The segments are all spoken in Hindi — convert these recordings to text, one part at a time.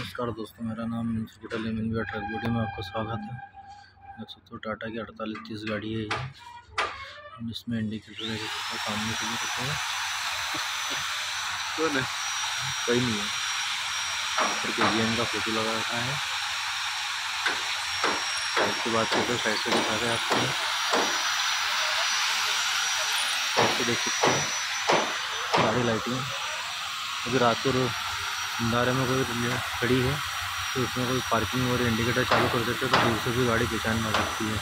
नमस्कार दोस्तों, मेरा नाम पटेल एम ट्रक वीडियो में आपका स्वागत है। देख सकते हो, टाटा की अड़तालीस तीस गाड़ी है ये। जिसमें इंडिकेटर देख सकते हो सामने से भी रखे। हैं है कोई नहीं है। और के जी का फ़ोटो लगा रखा है। साइड की बात करते साइड से दिखा रहे आपको। से देख सकते हैं, सारी लाइटिंग। अभी रात को अंधारे में कोई खड़ी है तो उसमें कोई पार्किंग और इंडिकेटर चालू कर देते तो से भी गाड़ी पहचान में आ सकती है।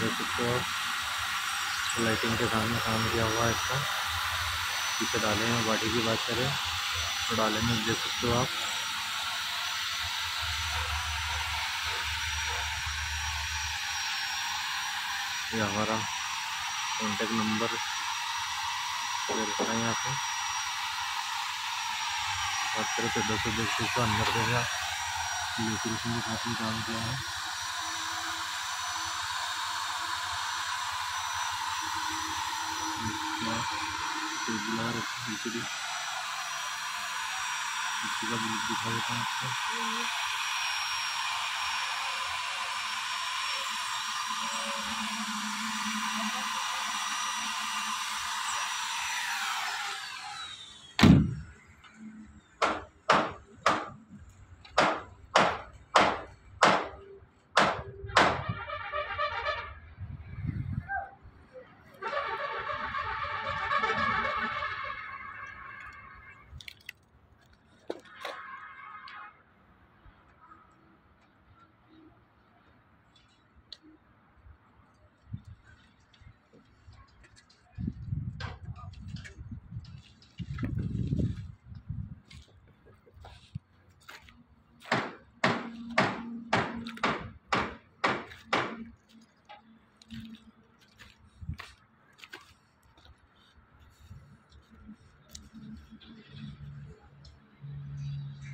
देख सकते हो आप लाइटिंग के सामने काम किया हुआ है इसका। पीछे डाले में बॉडी की बात करें तो डाले में देख सकते हो आप। ये हमारा कॉन्टेक्ट नंबर रखा है यहाँ पे। बात करें तो दस दस का अंदर देगा इलेक्ट्रिशन के काफ़ी काम किया है। दिखा देता हूँ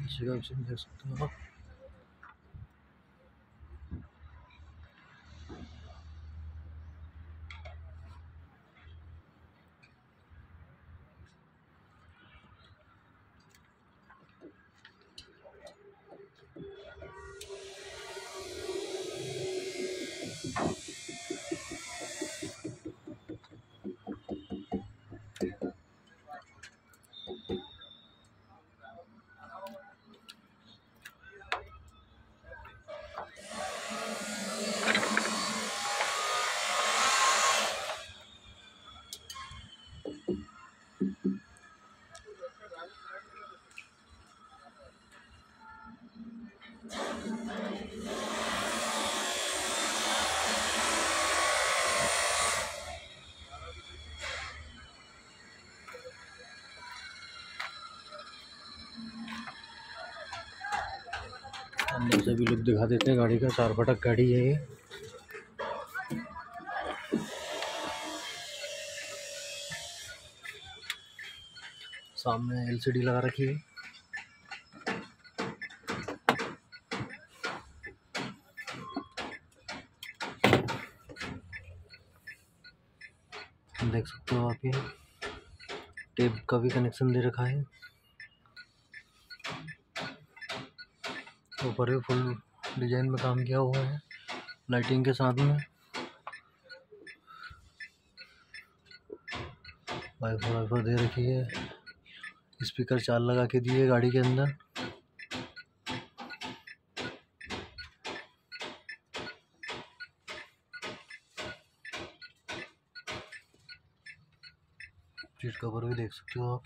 जगह देख सकते हो आप अंदर से भी लुक दिखा देते हैं गाड़ी का, चार फटक गाड़ी है ये। सामने एलसीडी लगा रखी है। देख सकते हो आप ये। टेप का भी कनेक्शन दे रखा है। ऊपर भी फुल डिज़ाइन में काम किया हुआ है। लाइटिंग के साथ में। वाईफाई वाईफाई दे रखी है। स्पीकर चार लगा के दिए गाड़ी के अंदर। सीट कवर भी देख सकते हो आप।